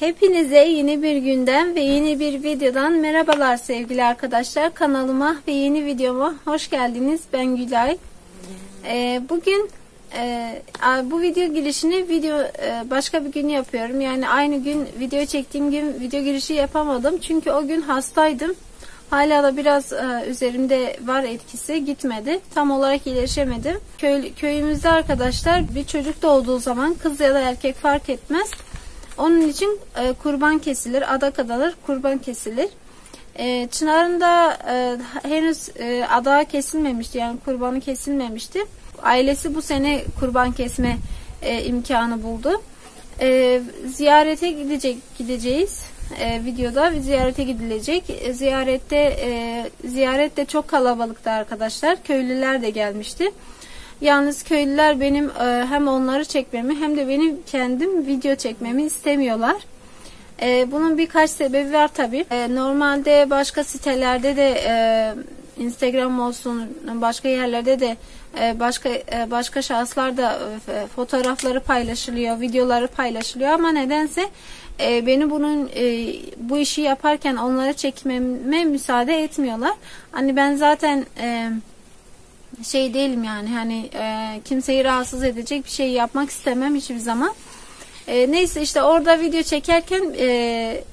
Hepinize yeni bir günden ve yeni bir videodan merhabalar sevgili arkadaşlar. Kanalıma ve yeni videoma hoş geldiniz. Ben Gülay. Ee, bugün e, bu video girişini video e, başka bir gün yapıyorum. Yani aynı gün video çektiğim gün video girişi yapamadım. Çünkü o gün hastaydım. Hala da biraz e, üzerimde var etkisi gitmedi. Tam olarak iyileşemedim. Köy, köyümüzde arkadaşlar bir çocuk doğduğu zaman kız ya da erkek fark etmez. Onun için e, kurban kesilir. Adak adalar kurban kesilir. E, Çınar'ın da e, henüz e, adağı kesilmemişti. Yani kurbanı kesilmemişti. Ailesi bu sene kurban kesme e, imkanı buldu. E, ziyarete gidecek gideceğiz. E, videoda ziyarete gidilecek. E, ziyarette e, ziyaret çok kalabalıktı arkadaşlar. Köylüler de gelmişti. Yalnız köylüler benim e, hem onları çekmemi hem de benim kendim video çekmemi istemiyorlar. E, bunun birkaç sebebi var tabi. E, normalde başka sitelerde de Instagram olsun başka yerlerde de başka başka şahıslar da fotoğrafları paylaşılıyor, videoları paylaşılıyor ama nedense beni bunun bu işi yaparken onlara çekmeme müsaade etmiyorlar. Hani ben zaten şey değilim yani hani e, kimseyi rahatsız edecek bir şey yapmak istemem hiçbir zaman. E, neyse işte orada video çekerken e,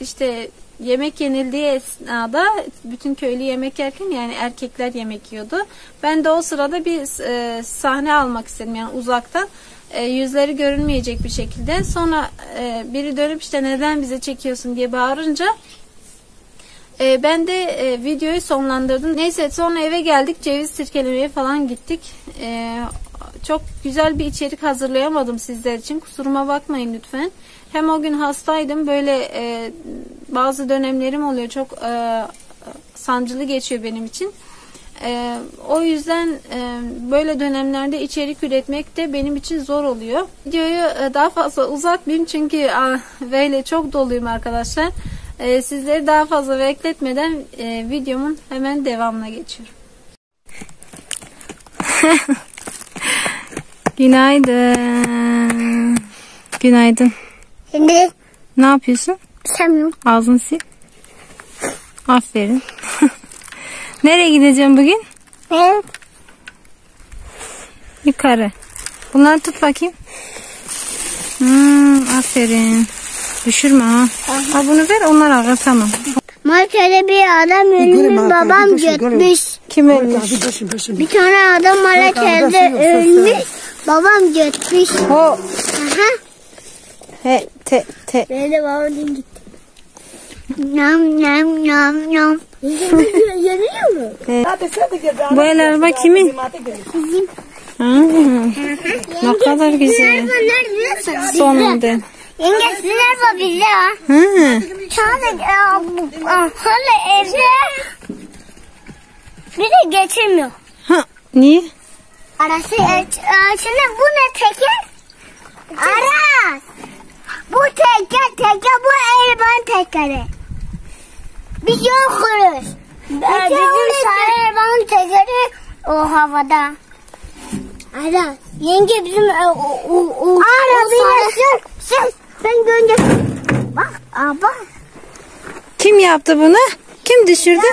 işte yemek yenildiği esnada bütün köylü yemek yerken yani erkekler yemek yiyordu. Ben de o sırada bir e, sahne almak istedim yani uzaktan e, yüzleri görünmeyecek bir şekilde. Sonra e, biri dönüp işte neden bize çekiyorsun diye bağırınca e, ben de e, videoyu sonlandırdım. Neyse sonra eve geldik. Ceviz sirkelemeye falan gittik. E, çok güzel bir içerik hazırlayamadım sizler için. Kusuruma bakmayın lütfen. Hem o gün hastaydım. Böyle e, bazı dönemlerim oluyor. Çok e, sancılı geçiyor benim için. E, o yüzden e, böyle dönemlerde içerik üretmek de benim için zor oluyor. Videoyu e, daha fazla uzatmayayım çünkü a, böyle çok doluyum arkadaşlar. E, sizleri daha fazla bekletmeden e, videomun hemen devamına geçiyorum. Günaydın. Günaydın. Şimdi ne yapıyorsun? Bilmiyorum. Ağzını sil. Aferin. Nereye gideceğim bugün? Ben Yukarı. Bunları tut bakayım. Hmm, aferin. Düşürme ha. Ha bunu ver onlar alır tamam. Markete bir adam ölmüş babam götmüş. Kim ölmüş? Bir tane adam markete ölmüş babam götmüş. O. Aha. He te te. Böyle babam gitti. Nam nam nam nam. Yanıyor mu? Bu el araba kimin? Bizim. Ha, ne kadar güzel. Nerede? Sonunda. Yenge sizin araba bizde ha. Ha. Sadece hala evde bir de geçemiyor. Ha. Niye? Arası e, şimdi bu ne teker? Aras. Bu teker teker bu arabanın tekeri. Biz yokuz. E, bizim sarı tekeri o havada. Aras. Yenge bizim e, o, o, o, Aras o sür, sür. Ben gönce. Bak, bak. Kim yaptı bunu? Kim düşürdü?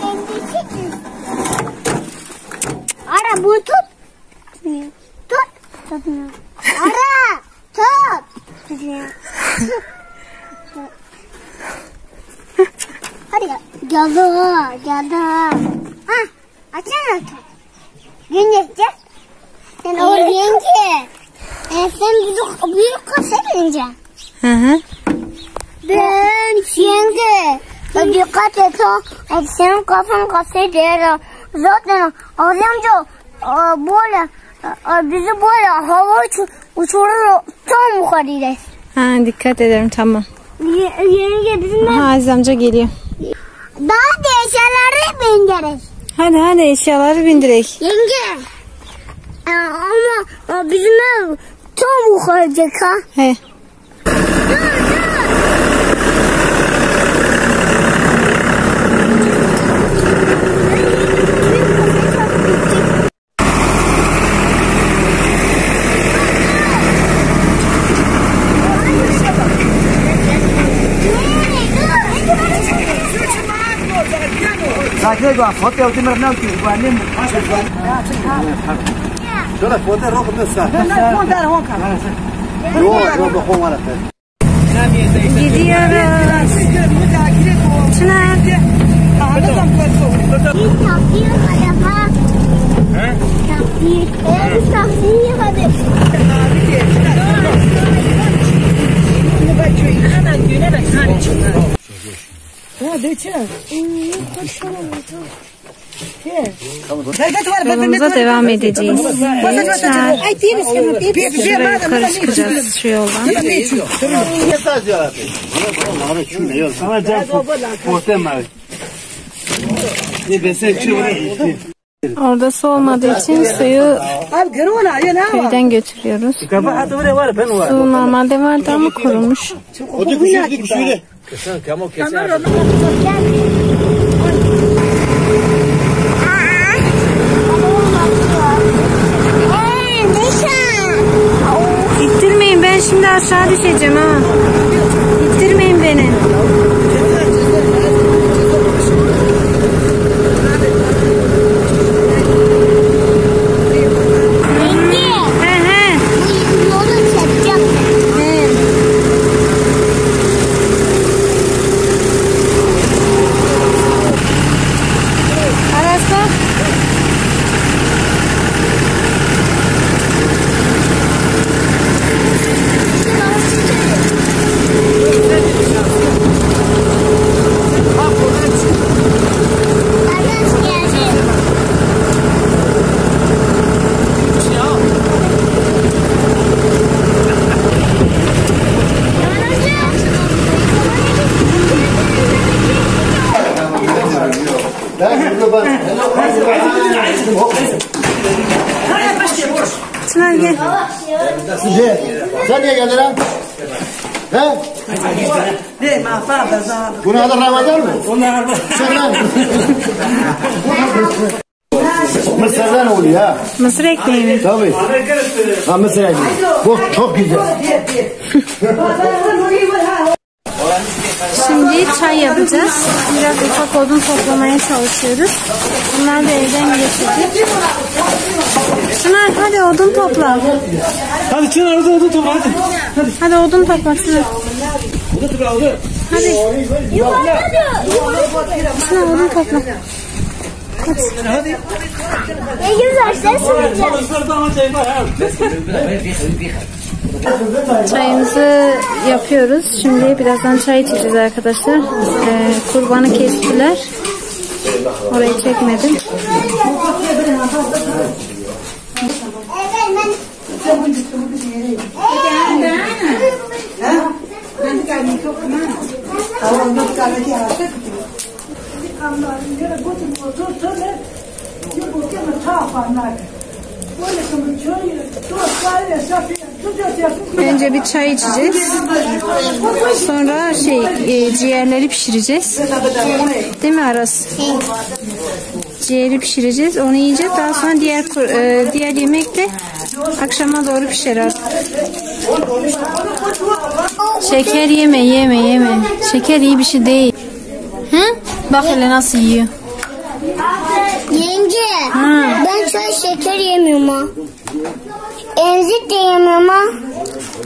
Kendisi ki. Ara bunu tut. Tut. Tutmuyor. Ara. Tut. Tutmuyor. Hadi gel. Geldi. Geldi. Ha. Açsana. Güneş gel. Sen oraya yenge. E, sen büyük, büyük kasa bineceksin. Hı hı. Ben. Ya dikkat et. E, senin kafan kasayı değer. Zaten amca böyle e, bizi böyle hava uç, uçurur tam yukarıda. Ha dikkat ederim tamam. Yenge bizim Ha Aziz amca geliyor. daha da eşyaları bindiririz. Hadi hadi eşyaları bindirek. Yenge. E, ama e, bizim ev 中午好，杰克。哎。那个，我表弟们那个，我那。Yo responde rojo, ¿dónde está? No, no, ponte rojo. Yo, yo rojo, mala fe. Gidiyoruz. Çınar. Ağladım kızım. Bir takdir adama. He? Takdir. Biz takdir yemedik. Abi geçti. Bunu bakıyor. Hemen güne bak. Hadi çınar. Ya de çınar. Ee, kaçamam. Yolumuza devam edeceğiz. Çınar. Şuraya yukarı çıkacağız şu yoldan. Orada su olmadığı için suyu köyden götürüyoruz. Su normalde vardı ama kurumuş. O da kuşu dik kuşu. Ee, nişan. İttirmeyin ben şimdi aşağı düşeceğim ha. İttirmeyin beni. Yenge. He he. Bu yolu çekeceğim. he. Aras bak. Aras geldi. Çınar gel. Sen niye geldin lan? He? Bunun adı Ramazan mı? Sen lan. Mısır'dan oluyor ha. Mısır ekmeği mi? Tabii. Ha mısır ekmeği. Bu çok güzel. Şimdi çay yapacağız. Biraz ufak odun toplamaya çalışıyoruz. Bunlar da evden getirdik. Çınar hadi odun topla. Hadi çınar orada orada topla hadi. Hadi odun topla Çınar. Hadi Çınar odun topla. Hadi. Ne güzel ses olacak. Çayımızı yapıyoruz. Şimdi birazdan çay içeceğiz arkadaşlar. Ee, kurbanı kestiler. Orayı çekmedim. Önce bir çay içeceğiz. Sonra şey e, ciğerleri pişireceğiz. Değil mi Aras? Ciğeri pişireceğiz. Onu yiyeceğiz. Daha sonra diğer e, diğer yemek de akşama doğru pişer artık. Şeker yeme yeme yeme. Şeker iyi bir şey değil. Hı? Bak hele nasıl yiyor. Yenge. Ha. Ben çay şeker yemiyorum ha. Emzik de yemiyorum ha.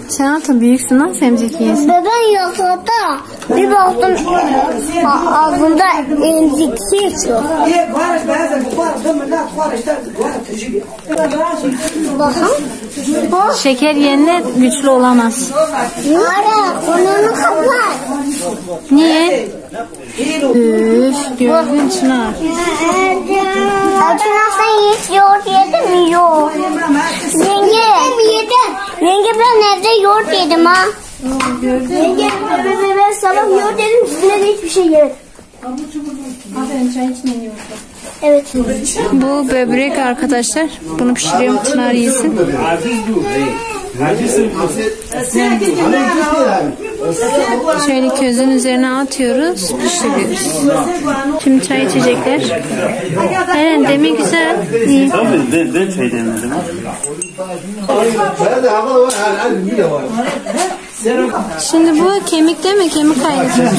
Sen artık büyüksün lan semzik yiyorsun. Beben yasada bir baktım ağzında emziksiz yok. Bakın. Şeker yenile güçlü olamaz. Ara konunu kapat. Niye? Üf, gördün Çınar. Acına sen hiç yoğurt yedin mi? Yok. Yenge. yedim. Yenge ben evde yoğurt yedim ha. Yenge ben, ben, ben sabah yoğurt yedim üstüne de hiçbir şey yemedim. Evet. Bu böbrek arkadaşlar. Bunu pişiriyorum Çınar yesin. Şöyle közün üzerine atıyoruz, pişiriyoruz. Şimdi çay içecekler. Aynen demek güzel. İyi. Tabii ben, ben çay denedim. Bir. Şimdi bu kemik değil mi? Kemik kaynatıyor.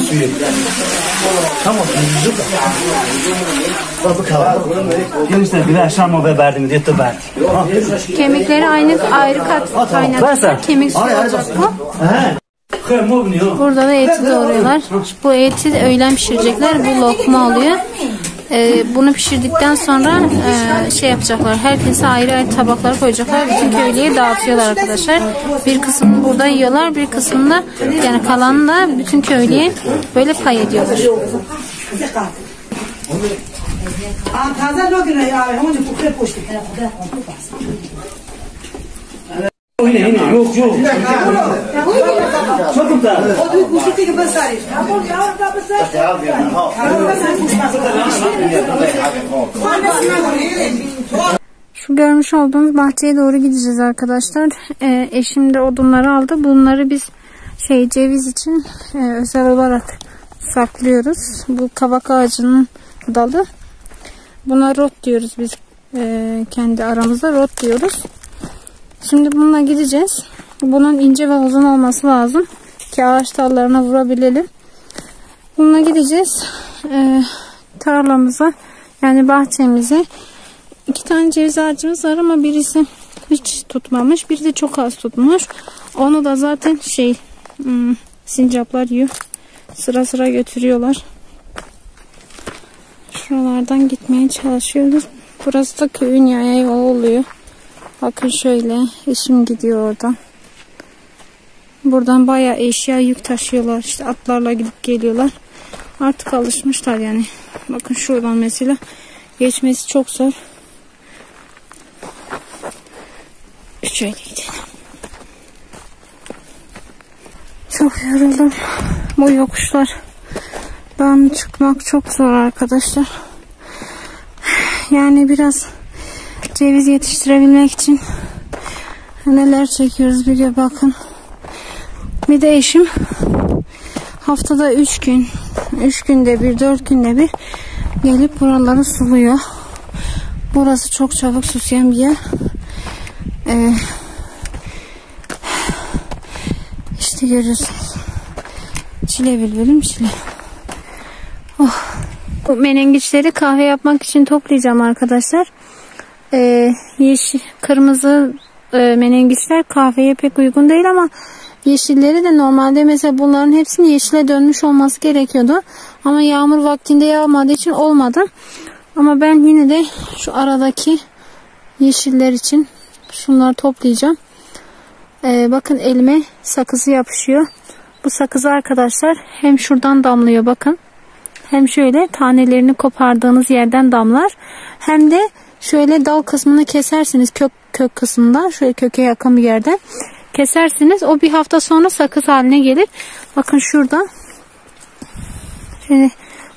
Gençler birer şam ve verdim diye de verdi. Kemikleri aynı ayrı kat kaynatırsa kemik suyu olacak bu. Burada da eti doğruyorlar. Bu eti öğlen pişirecekler. Bu lokma oluyor e, bunu pişirdikten sonra e, şey yapacaklar. Herkese ayrı ayrı tabaklara koyacaklar. Bütün köylüye dağıtıyorlar arkadaşlar. Bir kısmını burada yiyorlar. Bir kısmını yani kalanını da bütün köylüye böyle pay ediyorlar. Taze Yine yok yok. Çok da. O da bu sütü gibi Şu görmüş olduğunuz bahçeye doğru gideceğiz arkadaşlar. Ee, eşim de odunları aldı. Bunları biz şey ceviz için e, özel olarak saklıyoruz. Bu kabak ağacının dalı. Buna rot diyoruz biz e, kendi aramızda rot diyoruz. Şimdi bununla gideceğiz. Bunun ince ve uzun olması lazım ki ağaç dallarına vurabilelim. Bununla gideceğiz e, tarlamıza yani bahçemize. İki tane ceviz ağacımız var ama birisi hiç tutmamış. Biri de çok az tutmuş. Onu da zaten şey hmm, sincaplar yiyor. Sıra sıra götürüyorlar. Şuralardan gitmeye çalışıyoruz. Burası da köyün yaya yolu oluyor. Bakın şöyle eşim gidiyor oradan. Buradan bayağı eşya yük taşıyorlar. İşte atlarla gidip geliyorlar. Artık alışmışlar yani. Bakın şuradan mesela geçmesi çok zor. Şöyle gidelim. Çok yoruldum. Bu yokuşlar. Dan çıkmak çok zor arkadaşlar. Yani biraz ceviz yetiştirebilmek için neler çekiyoruz bir de bakın. Bir de eşim haftada 3 gün, 3 günde bir, 4 günde bir gelip buraları suluyor. Burası çok çabuk susayan bir yer. Ee, işte görüyorsunuz. Çile bilbilim çile. Oh. Bu menengiçleri kahve yapmak için toplayacağım arkadaşlar. Ee, yeşil, kırmızı e, menengiçler kahveye pek uygun değil ama yeşilleri de normalde mesela bunların hepsinin yeşile dönmüş olması gerekiyordu. Ama yağmur vaktinde yağmadığı için olmadı. Ama ben yine de şu aradaki yeşiller için şunları toplayacağım. Ee, bakın elime sakızı yapışıyor. Bu sakızı arkadaşlar hem şuradan damlıyor bakın. Hem şöyle tanelerini kopardığınız yerden damlar. Hem de şöyle dal kısmını kesersiniz kök kök kısmından şöyle köke yakın bir yerden kesersiniz. O bir hafta sonra sakız haline gelir. Bakın şurada şöyle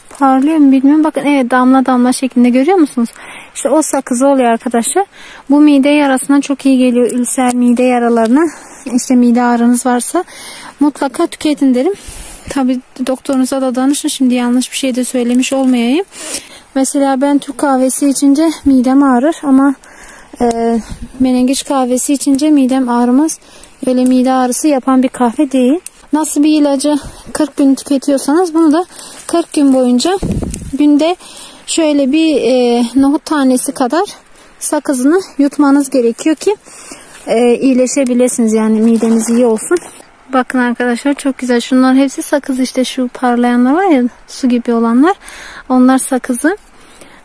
parlıyor mu bilmiyorum. Bakın evet damla damla şeklinde görüyor musunuz? İşte o sakızı oluyor arkadaşlar. Bu mide yarasına çok iyi geliyor. Ülser mide yaralarına. İşte mide ağrınız varsa mutlaka tüketin derim. Tabi doktorunuza da danışın. Şimdi yanlış bir şey de söylemiş olmayayım. Mesela ben Türk kahvesi içince midem ağrır ama e, menengiç kahvesi içince midem ağrımaz. Öyle mide ağrısı yapan bir kahve değil. Nasıl bir ilacı 40 gün tüketiyorsanız bunu da 40 gün boyunca günde şöyle bir e, nohut tanesi kadar sakızını yutmanız gerekiyor ki e, iyileşebilirsiniz yani mideniz iyi olsun. Bakın arkadaşlar çok güzel. Şunlar hepsi sakız işte şu parlayanlar var ya su gibi olanlar. Onlar sakızı.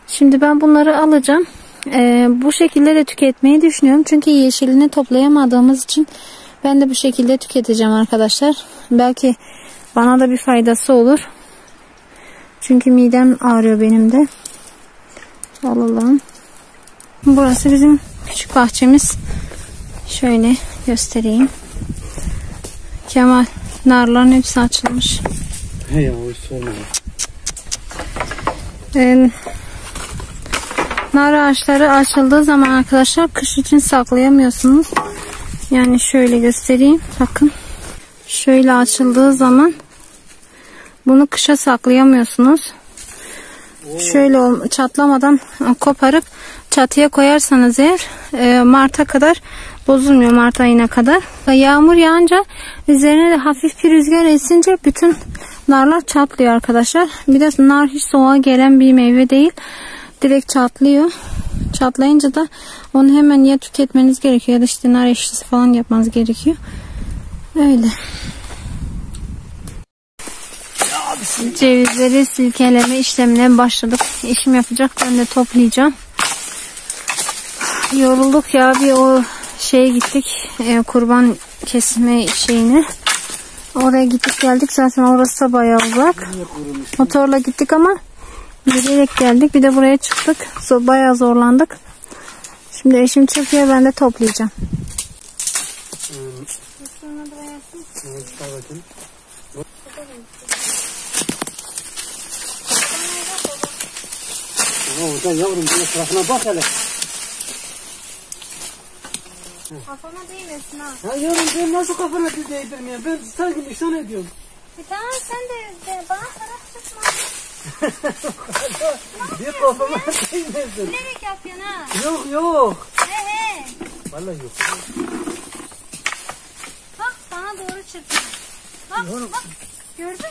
Şimdi ben bunları alacağım. Ee, bu şekilde de tüketmeyi düşünüyorum. Çünkü yeşilini toplayamadığımız için ben de bu şekilde tüketeceğim arkadaşlar. Belki bana da bir faydası olur. Çünkü midem ağrıyor benim de. Alalım. Burası bizim küçük bahçemiz. Şöyle göstereyim. Kemal narların hepsi açılmış. He ya o sorma. Ee, nar ağaçları açıldığı zaman arkadaşlar kış için saklayamıyorsunuz. Yani şöyle göstereyim. Bakın. Şöyle açıldığı zaman bunu kışa saklayamıyorsunuz. Şöyle çatlamadan koparıp çatıya koyarsanız eğer e, Mart'a kadar Bozulmuyor Mart ayına kadar. Yağmur yağınca üzerine de hafif bir rüzgar esince bütün narlar çatlıyor arkadaşlar. Bir de nar hiç soğuğa gelen bir meyve değil. Direkt çatlıyor. Çatlayınca da onu hemen ya tüketmeniz gerekiyor ya da işte nar ekşisi falan yapmanız gerekiyor. Öyle. Cevizleri silkeleme işlemine başladık. Eşim yapacak. Ben de toplayacağım. Yorulduk ya bir o şeye gittik. e, kurban kesme şeyine. Oraya gittik geldik. Zaten orası da bayağı uzak. Motorla gittik ama yürüyerek geldik. Bir de buraya çıktık. Bayağı zorlandık. Şimdi eşim çekiyor. Ben de toplayacağım. Oradan yavrum bir etrafına bak hele. Kafama değmesin ha. Ya yavrum ben nasıl kafana bir değdirmeyeyim? Ben sanki nişan ediyorum. Bir tamam sen de, de bana taraf tutma. Bir kafama değmesin. Bilerek yapıyorsun ha. Yok yok. He he. Vallahi yok. Bak bana doğru çırpıyor. Bak bak. Gördün?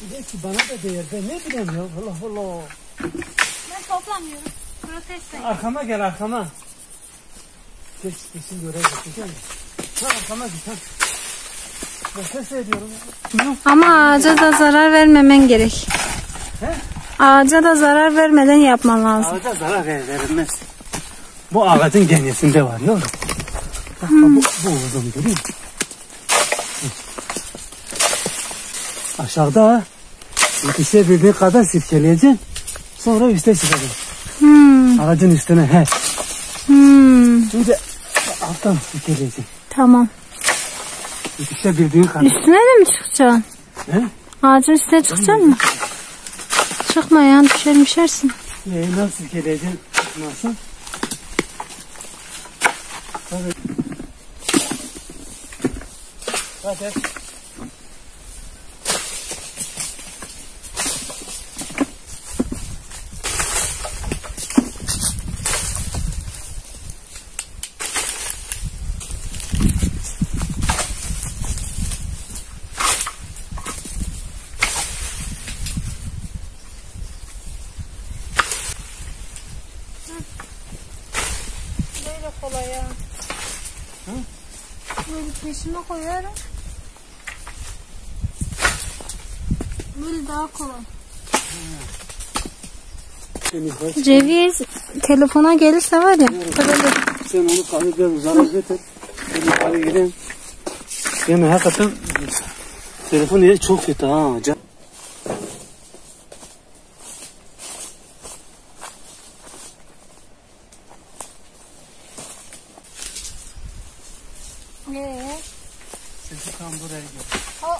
Bir de ki bana da değer. Ben ne bileyim ya. Allah Allah. Ben toplamıyorum. Protesto. Arkama gel arkama. Geç geçin oraya geçeceğim. Ha arkama git ha. Ses ediyorum. Ama ağaca da zarar vermemen gerek. Ağaca da zarar vermeden yapman lazım. Ağaca zarar ver- verilmez. Bu ağacın genyesinde var yavrum. Bak bu, bu uzun görüyor musun? Aşağıda yetişebildiği kadar sirkeleyeceksin. Sonra üste çıkacaksın. Hmm, Ağacın üstüne he. hmm, Şimdi alttan sirkeleyeceksin. tamam. Yetişebildiğin kadar. Üstüne de mi çıkacaksın? He? Ağacın üstüne çıkacaksın mı? Çıkma ya düşer düşersin. Ee, nasıl sirkeleyeceksin? Nasıl? Tabii. Hadi. Böyle kolay ya. Peşime koyarım. Böyle daha kolay. Ceviz telefona gelirse var ya. Böyle Sen onu kahveden uzana götür. Ben gideyim. Yani hakikaten telefon yeri çok kötü ha. Can- Ee, Sesi tam buraya gel. o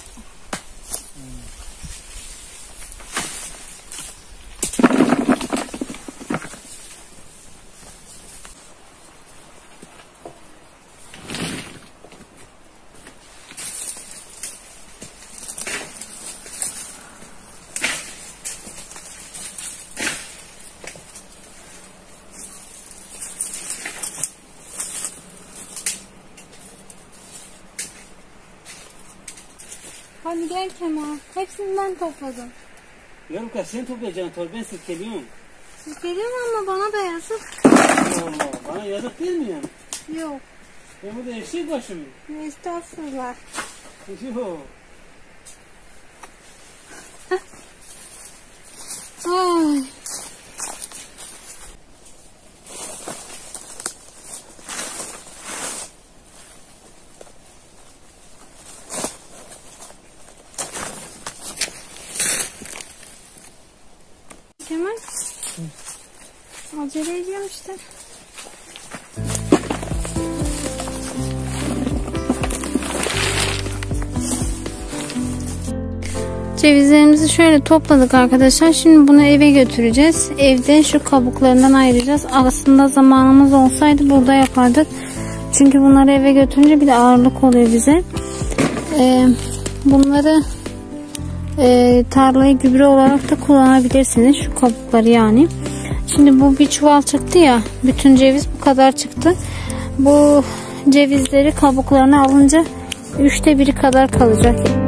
Hadi gel Kemal. Hepsini ben topladım. Yarım kaç sen toplayacaksın torben sirkeliyorsun. Siz geliyor ama bana da yazık. Allah. Bana yazık değil mi yani? Yok. Ben burada eşek başım. Estağfurullah. Yok. Ay. Kemal. İşte. Cevizlerimizi şöyle topladık arkadaşlar. Şimdi bunu eve götüreceğiz. Evde şu kabuklarından ayıracağız. Aslında zamanımız olsaydı burada yapardık. Çünkü bunları eve götürünce bir de ağırlık oluyor bize. Ee, bunları e, tarlayı gübre olarak da kullanabilirsiniz. Şu kabukları yani. Şimdi bu bir çuval çıktı ya. Bütün ceviz bu kadar çıktı. Bu cevizleri kabuklarını alınca üçte biri kadar kalacak.